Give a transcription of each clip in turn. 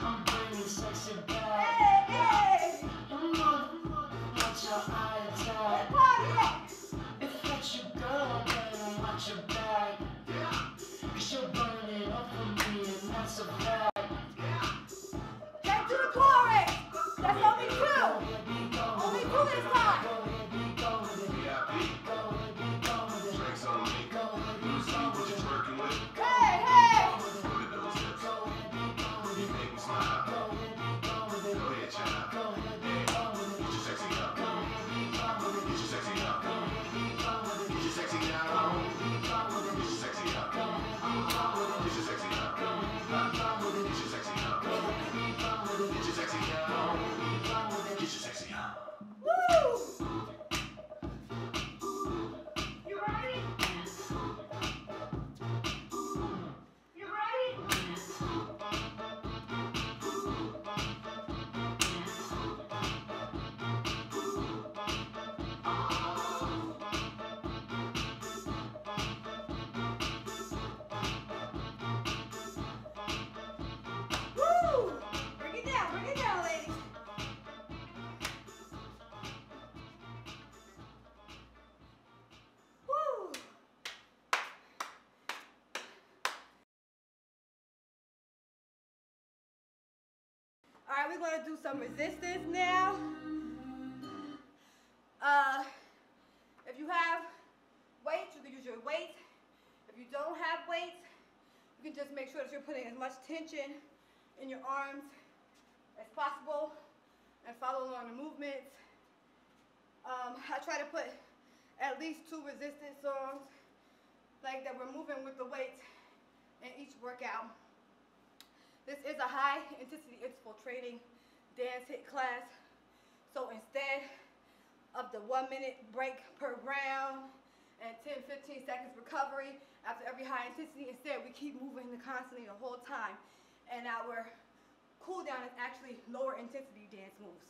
come. All right, we're gonna do some resistance now. Uh, if you have weights, you can use your weights. If you don't have weights, you can just make sure that you're putting as much tension in your arms as possible and follow along the movements. Um, I try to put at least two resistance songs like that we're moving with the weights in each workout. This is a high intensity interval training dance HIIT class. So instead of the one minute break per round and 10, 15 seconds recovery after every high intensity, instead we keep moving the constantly the whole time. And our cool down is actually lower intensity dance moves.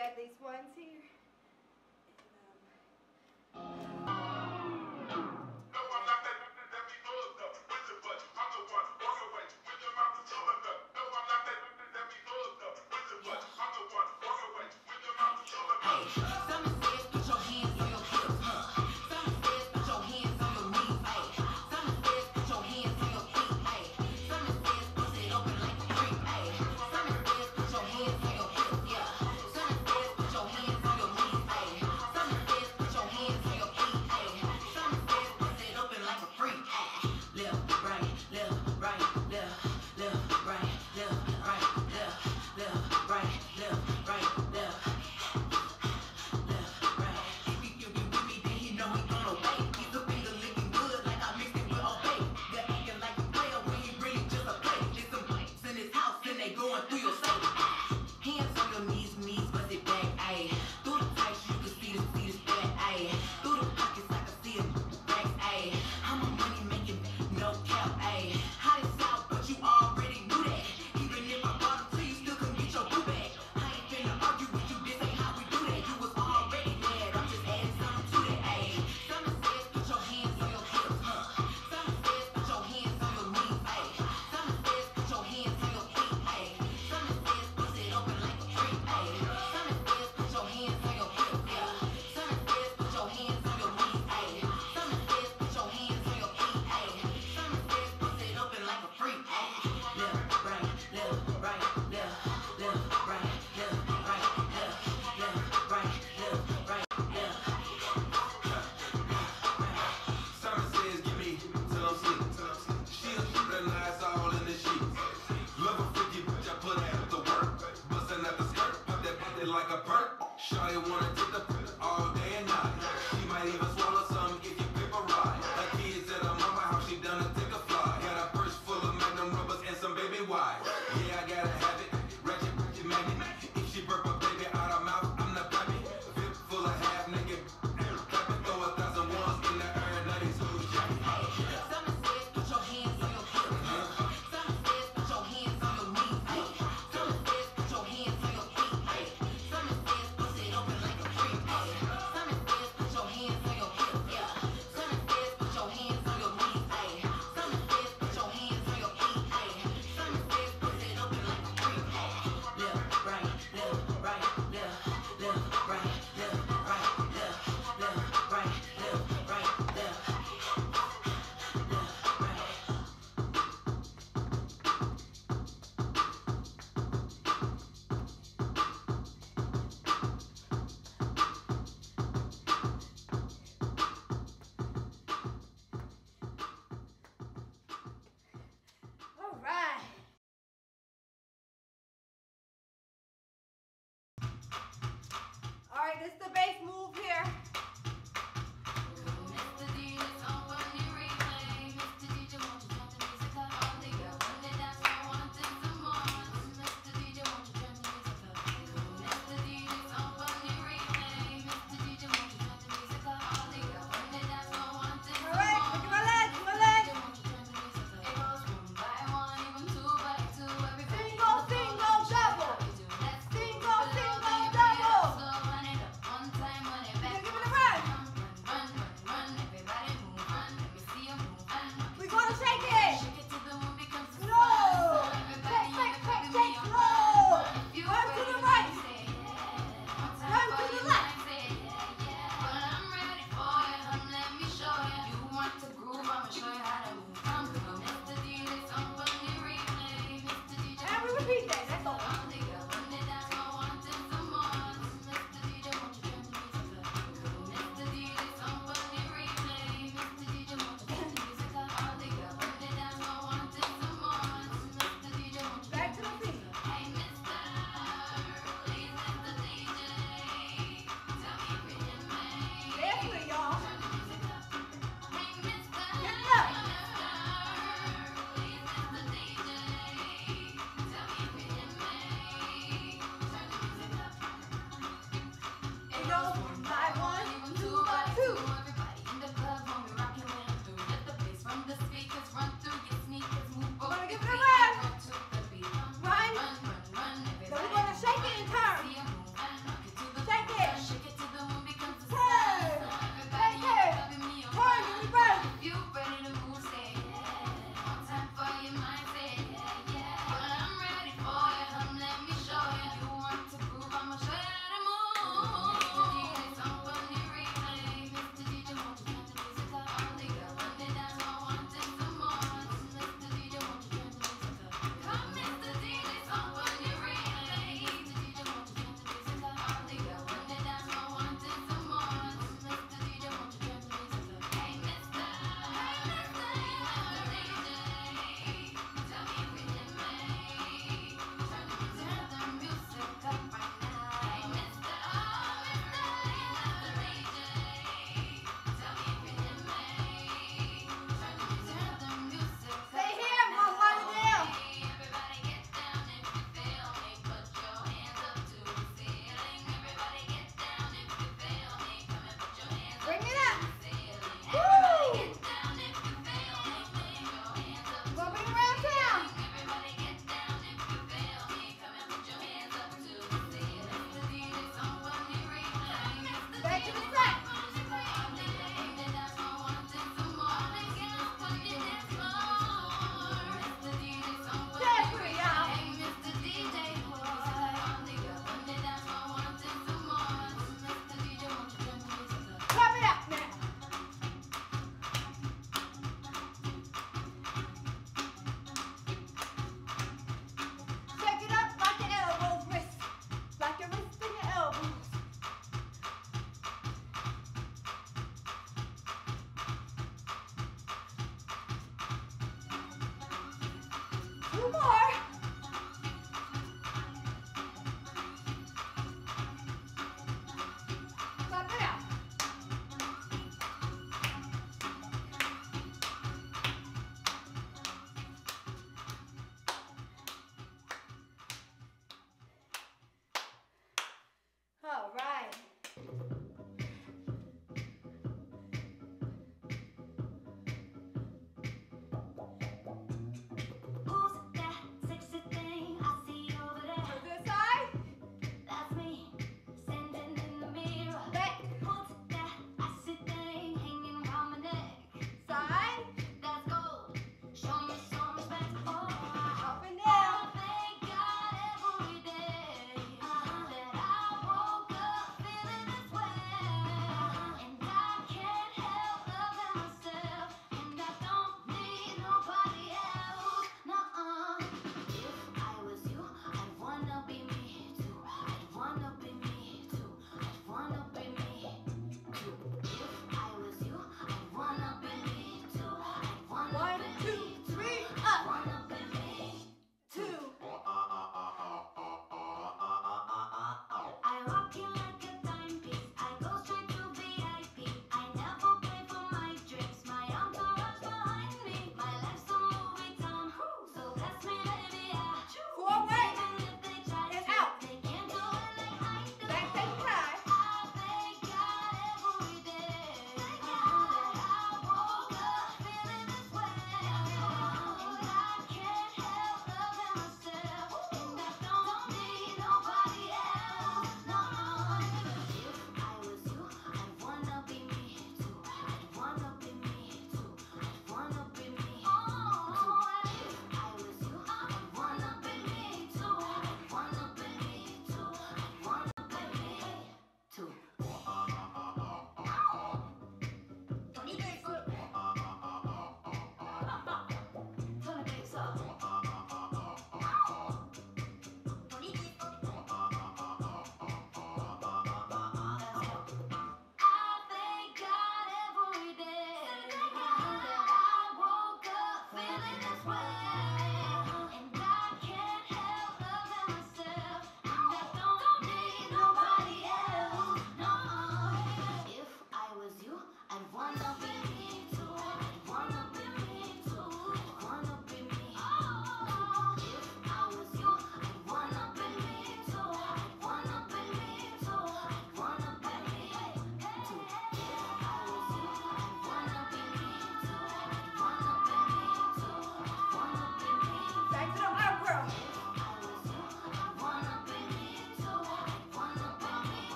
Yeah, these ones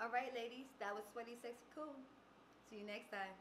All right, ladies, that was 26 Cool. See you next time.